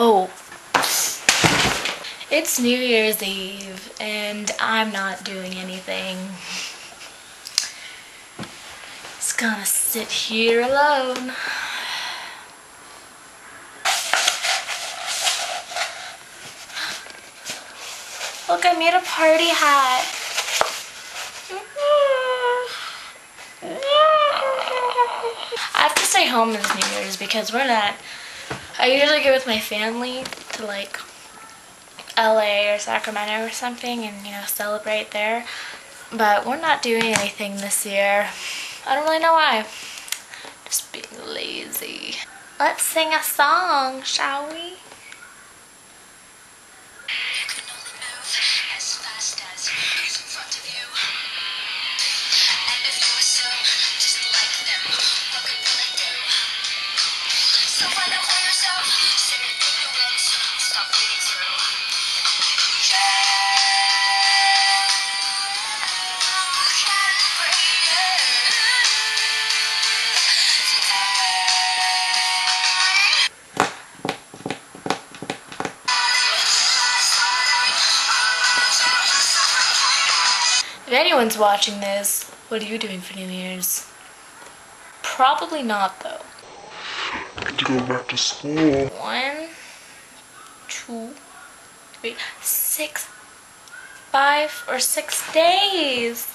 Oh. It's New Year's Eve and I'm not doing anything. Just gonna sit here alone. Look, I made a party hat. I have to stay home this New Year's because we're not. I usually go with my family to like LA or Sacramento or something and you know celebrate there. But we're not doing anything this year. I don't really know why. Just being lazy. Let's sing a song, shall we? If anyone's watching this, what are you doing for New Year's? Probably not though. to go back to school. One, two, three, six, five or six days.